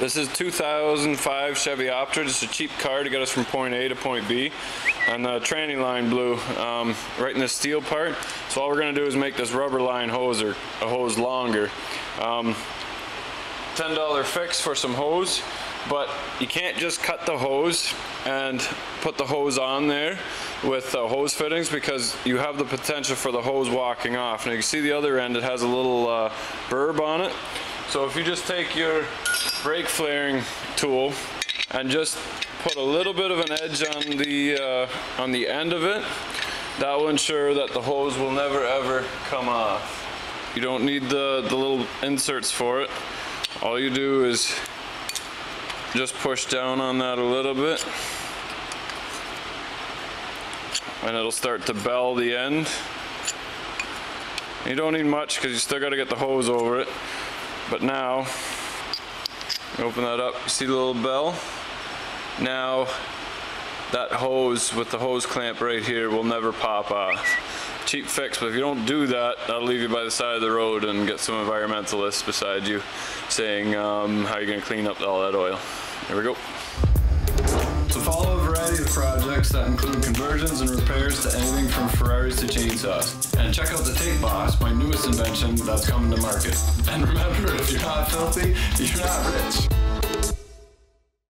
This is 2005 Chevy Optra, just a cheap car to get us from point A to point B. And the tranny line blew um, right in the steel part. So all we're gonna do is make this rubber line hose or a hose longer. Um, $10 fix for some hose, but you can't just cut the hose and put the hose on there with the hose fittings because you have the potential for the hose walking off. Now you can see the other end, it has a little uh, burb on it. So if you just take your brake flaring tool and just put a little bit of an edge on the uh, on the end of it, that will ensure that the hose will never ever come off. You don't need the, the little inserts for it. All you do is just push down on that a little bit and it'll start to bell the end. You don't need much because you still got to get the hose over it. But now, open that up, you see the little bell? Now, that hose with the hose clamp right here will never pop off. Cheap fix, but if you don't do that, that'll leave you by the side of the road and get some environmentalists beside you saying um, how you're gonna clean up all that oil. Here we go. So follow a variety of projects that include conversions and repairs to anything from Ferraris to chainsaws. And check out the Tape Boss, my newest invention that's coming to market. And remember, if you're not filthy, you're not rich.